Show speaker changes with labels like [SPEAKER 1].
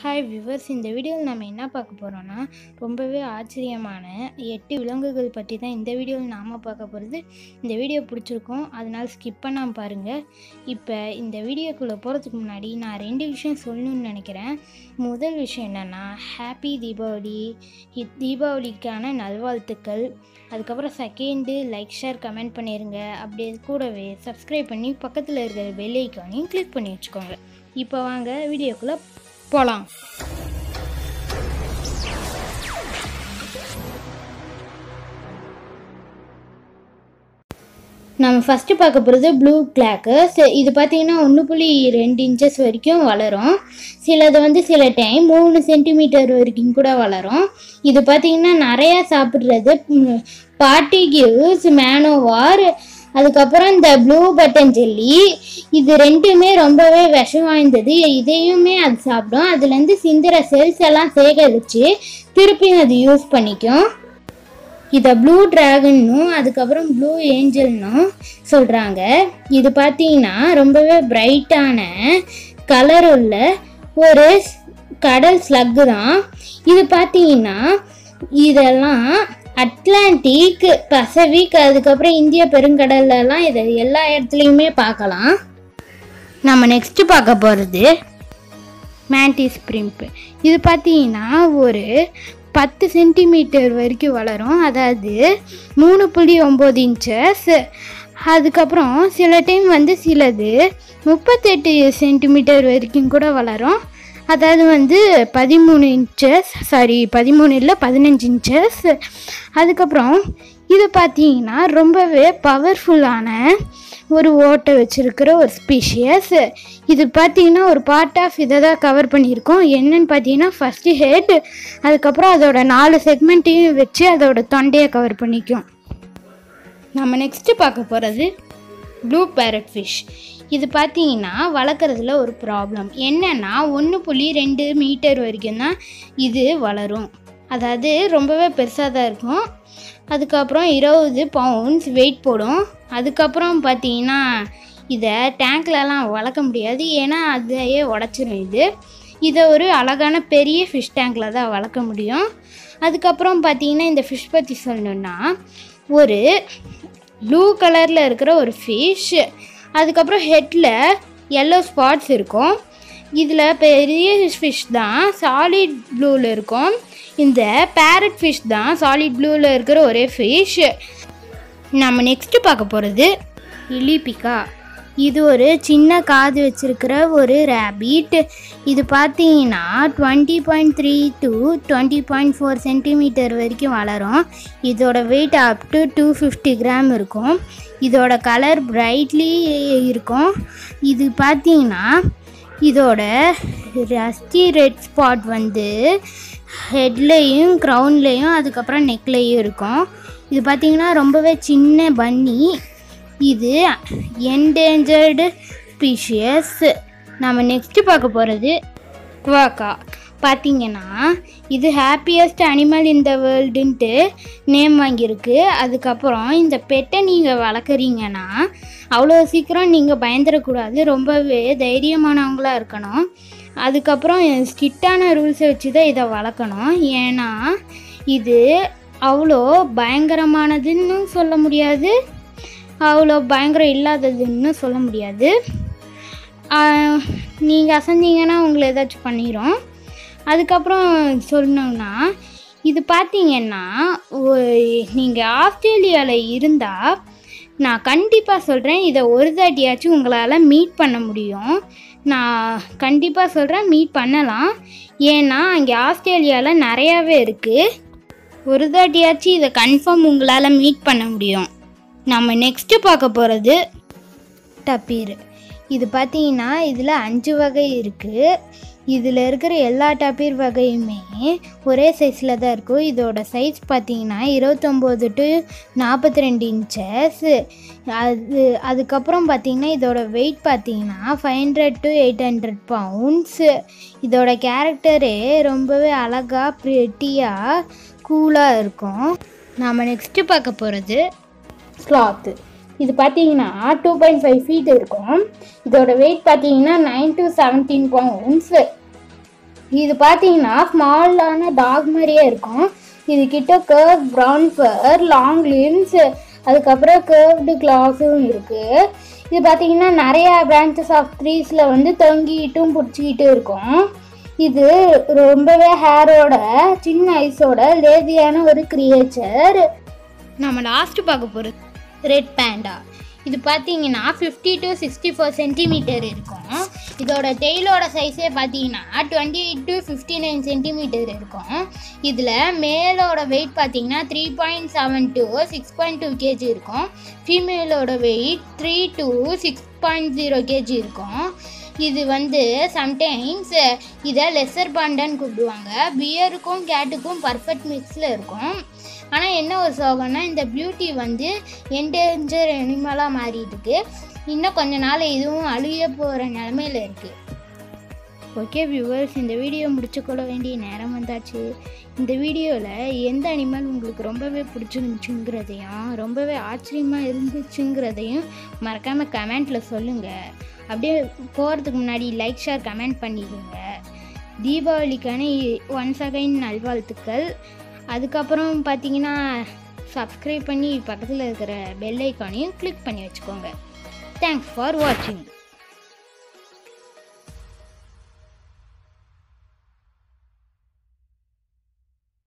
[SPEAKER 1] Hi viewers இந்த வீடியோவில் நம்ம என்ன பார்க்க போகிறோன்னா ரொம்பவே ஆச்சரியமான எட்டு விலங்குகள் பற்றி தான் இந்த வீடியோவில் நாம் பார்க்க போகிறது இந்த வீடியோ பிடிச்சிருக்கோம். அதனால் ஸ்கிப் பண்ணாமல் பாருங்கள் இப்போ இந்த வீடியோக்குள்ளே போகிறதுக்கு முன்னாடி நான் ரெண்டு விஷயம் சொல்லணும்னு நினைக்கிறேன். முதல் விஷயம் என்னென்னா ஹாப்பி தீபாவளி தீபாவளிக்கான நல்வாழ்த்துக்கள். அதுக்கப்புறம் செகண்டு லைக் ஷேர் கமெண்ட் பண்ணிடுங்க அப்படியே கூடவே சப்ஸ்கிரைப் பண்ணி பக்கத்தில் இருக்கிற பெல் ஐக்கானையும் கிளிக் பண்ணி வச்சுக்கோங்க. இப்போ வாங்க வீடியோக்குள்ளே போகலாம் நம்ம ஃபஸ்ட்டு பார்க்க போகிறது ப்ளூ கிளாக்கு இது பார்த்திங்கன்னா ஒன்று புள்ளி ரெண்டு இன்ச்சஸ் வரைக்கும் வளரும். சிலது வந்து சில டைம் மூணு சென்டிமீட்டர் வரைக்கும் கூட வளரும். இது பார்த்திங்கன்னா நிறையா சாப்பிட்றது. பார்ட்டி கிவ்ஸ் மேனோவார் அதுக்கப்புறம் இந்த ப்ளூ பட்டன் ஜெல்லி இது ரெண்டுமே ரொம்பவே விஷம் வாய்ந்தது. இதையுமே அது சாப்பிடும். அதுலேருந்து சிந்துற செல்ஸ் எல்லாம் சேகரித்து திருப்பியும் அது யூஸ் பண்ணிக்கும். இதை ப்ளூ ட்ராகன்னும் அதுக்கப்புறம் ப்ளூ ஏஞ்சல்னும் சொல்கிறாங்க இது பார்த்தீங்கன்னா ரொம்பவே பிரைட்டான கலர் உள்ள ஒரு கடல் ஸ்லக்கு தான். இது பார்த்தீங்கன்னா இதெல்லாம் அட்லாண்டிக் பசிபிக் அதுக்கப்புறம் இந்திய பெருங்கடல்லாம் இதை எல்லா இடத்துலையுமே பார்க்கலாம். நம்ம நெக்ஸ்ட்டு பார்க்க போகிறது மேண்டிஸ் பிரிம்பு இது பார்த்தீங்கன்னா ஒரு பத்து சென்டிமீட்டர் வரைக்கும் வளரும். அதாவது மூணு புள்ளி ஒம்பது இன்ச்சஸ் அதுக்கப்புறம் சில டைம் வந்து சிலது முப்பத்தெட்டு சென்டிமீட்டர் வரைக்கும் கூட வளரும். அதாவது வந்து பதிமூணு இன்ச்சஸ் சாரி பதிமூணு இல்லை பதினஞ்சு இன்ச்சஸ் அதுக்கப்புறம் இது பார்த்தீங்கன்னா ரொம்பவே பவர்ஃபுல்லான ஒரு ஓட்டை வச்சுருக்கிற ஒரு ஸ்பீஷியஸ் இது பார்த்தீங்கன்னா ஒரு பார்ட் ஆஃப் இதை தான் கவர் பண்ணியிருக்கோம். என்னன்னு பார்த்தீங்கன்னா ஃபஸ்ட்டு ஹெட் அதுக்கப்புறம் அதோட நாலு செக்மெண்ட்டையும் வச்சு அதோட தொண்டையை கவர் பண்ணிக்கும். நம்ம நெக்ஸ்ட்டு பார்க்க போகிறது ப்ளூ பேரட் ஃபிஷ் இது பார்த்தீங்கன்னா வளர்க்குறதுல ஒரு ப்ராப்ளம் என்னென்னா ஒன்று புள்ளி ரெண்டு மீட்டர் வரைக்கும் தான் இது வளரும். அதாவது ரொம்பவே பெருசாக தான் இருக்கும். அதுக்கப்புறம் இருபது பவுண்ட்ஸ் வெயிட் போடும். அதுக்கப்புறம் பார்த்தீங்கன்னா இதை டேங்க்லலாம் வளர்க்க முடியாது. ஏன்னா அதையே உடச்சிரும் இது. இதை ஒரு அழகான பெரிய ஃபிஷ் டேங்கில் தான் வளர்க்க முடியும். அதுக்கப்புறம் பார்த்தீங்கன்னா இந்த ஃபிஷ் பற்றி சொல்லணுன்னா ஒரு ப்ளூ கலரில் இருக்கிற ஒரு ஃபிஷ் அதுக்கப்புறம் ஹெட்டில் எல்லோ ஸ்பாட்ஸ் இருக்கும். இதில் பெரிய ஃபிஷ் தான் சாலிட் ப்ளூவில் இருக்கும். இந்த பேரட் ஃபிஷ் தான் சாலிட் ப்ளூவில் இருக்கிற ஒரே ஃபிஷ் நம்ம நெக்ஸ்ட்டு பார்க்க போகிறது இலிபிகா இது ஒரு சின்ன காது வச்சிருக்கிற ஒரு ரேபிட் இது பார்த்தீங்கன்னா twenty point three to twenty point four centimetre வரைக்கும் வளரும். இதோட weight up to two fifty gram இருக்கும். இதோட கலர் பிரைட்லி இருக்கும். இது பார்த்தீங்கன்னா இதோட ரஸ்டி ரெட் ஸ்பாட் வந்து ஹெட்லேயும் க்ரௌன்லேயும் அதுக்கப்புறம் நெக்லேயும் இருக்கும். இது பார்த்திங்கன்னா ரொம்பவே சின்ன பன்னி இது என்டேஞ்சர்டு ஸ்பீஷியஸ் நம்ம நெக்ஸ்ட்டு பார்க்க போகிறது குவாக்கா பார்த்தீங்கன்னா இது ஹாப்பியஸ்ட் அனிமல் இன் த வேர்ல்டுன்ட்டு நேம் வாங்கியிருக்கு. அதுக்கப்புறம் இந்த பெட்டை நீங்கள் வளர்க்குறீங்கன்னா அவ்வளோ சீக்கிரம் நீங்கள் பயந்துடக்கூடாது. ரொம்பவே தைரியமானவங்களாக இருக்கணும். அதுக்கப்புறம் ஸ்ட்ரிக்டான ரூல்ஸை வச்சு தான் இதை வளர்க்கணும். ஏன்னா இது அவ்வளோ பயங்கரமானதுன்னு சொல்ல முடியாது. அவ்வளோ பயங்கரம் இல்லாததுன்னு சொல்ல முடியாது. நீங்கள் அசைஞ்சிங்கன்னா உங்களை ஏதாச்சும் பண்ணிடும் அதுக்கப்புறம் சொல்லணுன்னா இது பார்த்தீங்கன்னா நீங்கள் ஆஸ்திரேலியாவில் இருந்தால் நான் கண்டிப்பாக சொல்கிறேன் இதை ஒரு தாட்டியாச்சும் உங்களால் மீட் பண்ண முடியும். நான் கண்டிப்பாக சொல்கிறேன் மீட் பண்ணலாம். ஏன்னா அங்கே ஆஸ்திரேலியாவில் நிறையாவே இருக்குது ஒரு தாட்டியாச்சும் இதை கன்ஃபார்ம் உங்களால் மீட் பண்ண முடியும். நம்ம நெக்ஸ்ட்டு பார்க்க போகிறது டப்பீர் இது பார்த்தீங்கன்னா இதில் அஞ்சு வகை இருக்குது இதில் இருக்கிற எல்லா டப்பீர் வகையுமே ஒரே சைஸில் தான் இருக்கும். இதோட சைஸ் பார்த்தீங்கன்னா இருபத்தொம்போது டு நாற்பத்தி ரெண்டு இன்ச்சஸ் அது அதுக்கப்புறம் பார்த்தீங்கன்னா இதோட வெயிட் பார்த்தீங்கன்னா five hundred to eight hundred pounds இதோட கேரக்டரே ரொம்பவே அழகாக ப்ரெட்டியாக கூலாக இருக்கும். நாம் நெக்ஸ்ட்டு பார்க்க போகிறது ஸ்லாத்து இது பார்த்தீங்கன்னா டூ பாயிண்ட் ஃபைவ் ஃபீட் இருக்கும். இதோட வெயிட் பார்த்தீங்கன்னா நைன் டு செவன்டீன் பவுண்ட்ஸு இது பார்த்தீங்கன்னா ஸ்மாலான டாக் மாதிரியே இருக்கும். இது கிட்ட curve brown fur long limbs அதுக்கப்புறம் கர்வ்டு கிளாஸும் இருக்குது இது பார்த்தீங்கன்னா நிறையா பிரான்ச்சஸ் ஆஃப் ட்ரீஸில் வந்து தொங்கிட்டும் பிடிச்சிக்கிட்டும் இருக்கும். இது ரொம்பவே ஹேரோட சின்ன ஐஸோட லேதியான ஒரு கிரியேச்சர் நம்ம லாஸ்ட் பார்க்க போகிறது ரெட் பேண்டா. இது பார்த்தீங்கன்னா fifty to sixty four centimetre இருக்கும். இதோட டெய்லோட சைஸே பார்த்தீங்கன்னா twenty eight to fifty nine centimetre இருக்கும். இதில் மேலோட வெயிட் பார்த்தீங்கன்னா three point seven to six point two kg இருக்கும். ஃபீமேலோட weight three to six point zero kg இருக்கும். இது வந்து சம்டைம்ஸ் இதை லெசர் பாண்டான்னு கூப்பிடுவாங்க. பியருக்கும் கேட்டுக்கும் பர்ஃபெக்ட் மிக்ஸில் இருக்கும். ஆனால் என்ன ஒரு சோகம்னா இந்த பியூட்டி வந்து என்டேஞ்சர் அனிமலாக மாறிட்டுருக்கு இன்னும் கொஞ்ச நாள் இதுவும் அழிய போகிற நிலமையில இருக்குது ஓகே வியூவர்ஸ் இந்த வீடியோ முடிச்சுக்கொள்ள வேண்டிய நேரம் வந்தாச்சு. இந்த வீடியோவில் எந்த அனிமல் உங்களுக்கு ரொம்பவே பிடிச்சிருந்துச்சுங்கிறதையும் ரொம்பவே ஆச்சரியமாக இருந்துச்சுங்கிறதையும் மறக்காமல் கமெண்ட்டில் சொல்லுங்கள் அப்படியே போகிறதுக்கு முன்னாடி லைக் ஷேர் கமெண்ட் பண்ணிடுங்க. தீபாவளிக்கான ஒன்ஸ் அகைன் நல்வாழ்த்துக்கள். அதுக்கப்புறம் பார்த்தீங்கன்னா சப்ஸ்கிரைப் பண்ணி பக்கத்தில் இருக்கிற பெல் ஐக்கானையும் கிளிக் பண்ணி வச்சுக்கோங்க. தேங்க்ஸ் ஃபார் வாட்சிங்